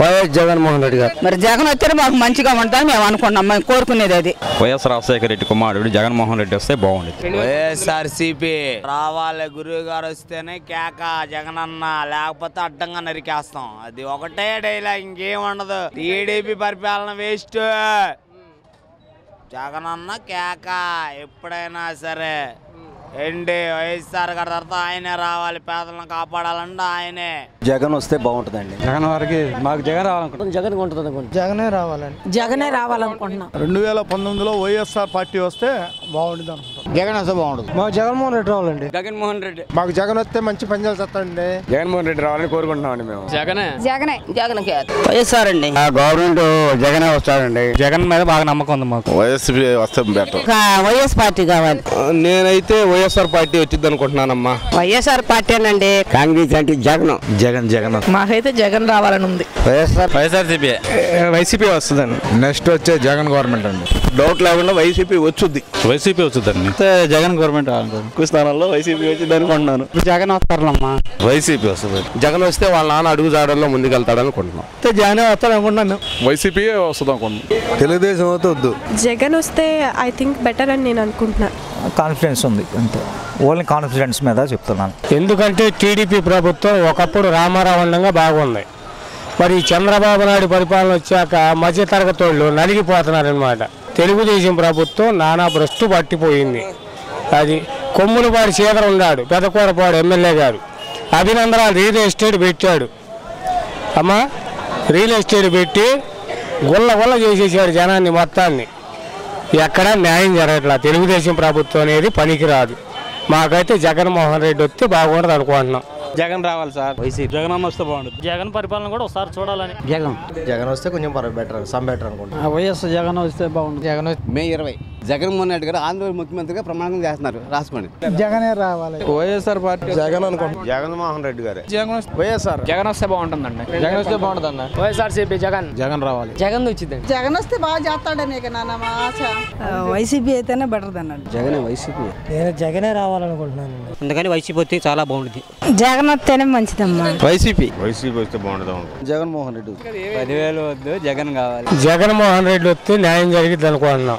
YS Jaganmohan Reddy గారు. మరి జగన్ వస్తే మాకు మంచిగా ఉంటుందని మేము అనుకున్నాం మేము కోరుకునేది అది. వైఎస్ రాజశేఖర రెడ్డి కుమారుడు జగన్మోహన్ రెడ్డి వస్తే బాగుండేది. వైఎస్ఆర్సీపీ రావాలి గురువు గారు వస్తేనే కేక జగనన్న లేకపోతే అడ్డంగా నరికేస్తాం. అది ఒకటే డైలాగ్ ఇంకేం ఉండదు. టీడీపీ పరిపాలన వేస్ట్ జగనన్న కేక ఎప్పుడైనా సరే. ఏంటి వైఎస్ఆర్ గారి తర్వాత ఆయనే రావాలి పేదలను కాపాడాలంటే ఆయనే. జగన్ వస్తే బాగుంటుందండి. జగన్ వారికి మాకు జగన్ రావాలనుకుంటున్నాం. జగన్ ఉంటుంది జగనే రావాలండి. జగనే రావాలనుకుంటున్నాం. రెండు వేల పంతొమ్మిదిలో వైఎస్ఆర్ పార్టీ వస్తే బాగుంటుంది అనుకుంటాం. జగన్ వస్తే బాగుంటుంది మాకు జగన్మోహన్ రెడ్డి రావాలండి. జగన్మోహన్ రెడ్డి. మాకు జగన్ వస్తే మంచి పని చేస్తాండి జగన్మోహన్ రెడ్డి రావాలని కోరుకుంటున్నామండి మేము. జగనే? జగన్. వైఎస్ఆర్ అండి. గవర్నమెంట్ జగనే వస్తాడండి. జగన్ మీద బాగా నమ్మకం ఉంది మాకు. వైఎస్పీ వస్తే బెటర్. వైఎస్ పార్టీ కావాలి. నేనైతే వైఎస్ఆర్ పార్టీ వచ్చింది అనుకుంటున్నానమ్మా వైఎస్ఆర్ పార్టీనండి కాంగ్రెస్ అంటే జగన్. జగన్ జగన్ మాకైతే జగన్ రావాలని ఉంది. వైఎస్ఆర్? వైఎస్ఆర్సీపీ వైసీపీ వస్తుందండి. నెక్స్ట్ వచ్చే జగన్ గవర్నమెంట్ అండి. డౌట్ లేకుండా వైసీపీ వచ్చుద్ది. వైసీపీ వచ్చుదండి జగన్ గవర్నమెంట్ స్థానాల్లో వైసీపీ వచ్చింది అనుకుంటున్నాను జగన్ వస్తారమ్మా వైసీపీ వస్తుంది. జగన్ వస్తే వాళ్ళ నాన్న అడుగు జాడల్లో ముందుకెళ్తాడు అనుకుంటున్నాం. జగనే వస్తాడు అనుకుంటున్నాను వైసీపీ వస్తుంది అనుకుంటున్నాం. తెలుగుదేశం అయితే వద్దు. జగన్ వస్తే ఐ థింక్ బెటర్ అని నేను అనుకుంటున్నాను కాన్ఫిడెన్స్ ఉంది అంతే. ఓన్లీ కాన్ఫిడెన్స్ మీద చెప్తున్నాను. ఎందుకంటే టీడీపీ ప్రభుత్వం ఒకప్పుడు రామారావు ఉండగా బాగుంది. మరి చంద్రబాబు నాయుడు పరిపాలన వచ్చాక మధ్యతరగతి వాళ్ళు నలిగిపోతున్నారనమాట తెలుగుదేశం ప్రభుత్వం నానా భ్రష్టు పట్టిపోయింది. అది కొమ్ములపాడు సీదర్ ఉన్నాడు పెదకూరపాడు ఎమ్మెల్యే గారు. అభినందనాలు రియల్ ఎస్టేట్ పెట్టాడు. అమ్మా రియల్ ఎస్టేట్ పెట్టి గుల్ల గుల్ల చేసేసాడు జనాన్ని మొత్తాన్ని. ఎక్కడా న్యాయం జరగట్లా తెలుగుదేశం ప్రభుత్వం అనేది పనికిరాదు. మాకైతే జగన్మోహన్ రెడ్డి వస్తే బాగుంటుంది అనుకుంటున్నాం. జగన్ రావాలి సార్. వైసీపీ. జగన్ అన్న వస్తే బాగుంటుంది జగన్ పరిపాలన కూడా ఒకసారి చూడాలని. జగన్. జగన్ వస్తే కొంచెం బెటర్ సమ్ బెటర్ అనుకుంటున్నాను వైఎస్ జగన్ వస్తే బాగుంటుంది జగన్ మే ఇరవై. జగన్మోహన్ రెడ్డి గారు ఆంధ్ర ముఖ్యమంత్రిగా ప్రమాణం చేస్తున్నారు. రాసుకోండి. జగనే రావాలి. వైఎస్ఆర్ పార్టీ జగన్ అనుకుంటున్నాను జగన్మోహన్ రెడ్డి గారే. జగన్ వైఎస్ఆర్. జగన్ వస్తే బాగుంటుందండి. జగన్ వస్తే బాగుంటుంది అన్న వైఎస్ఆర్సీపీ జగన్. జగన్ రావాలి. జగన్ వచ్చిందండి. జగన్ వస్తే బాగా చేస్తాడని వైసీపీ అయితేనే బెటర్ అన్నాడు జగనే వైసీపీ. నేను జగనే రావాలనుకుంటున్నాను. అందుకని వైసీపీ వస్తే చాలా బాగుంటుంది జగన్ వస్తేనే మంచిదమ్మా. వైసీపీ. వైసీపీ వస్తే బాగుంటుంది జగన్మోహన్ రెడ్డి పదివేలు వద్దు జగన్ కావాలి. జగన్మోహన్ రెడ్డి వస్తే న్యాయం జరిగిద్ది అనుకుంటున్నాం.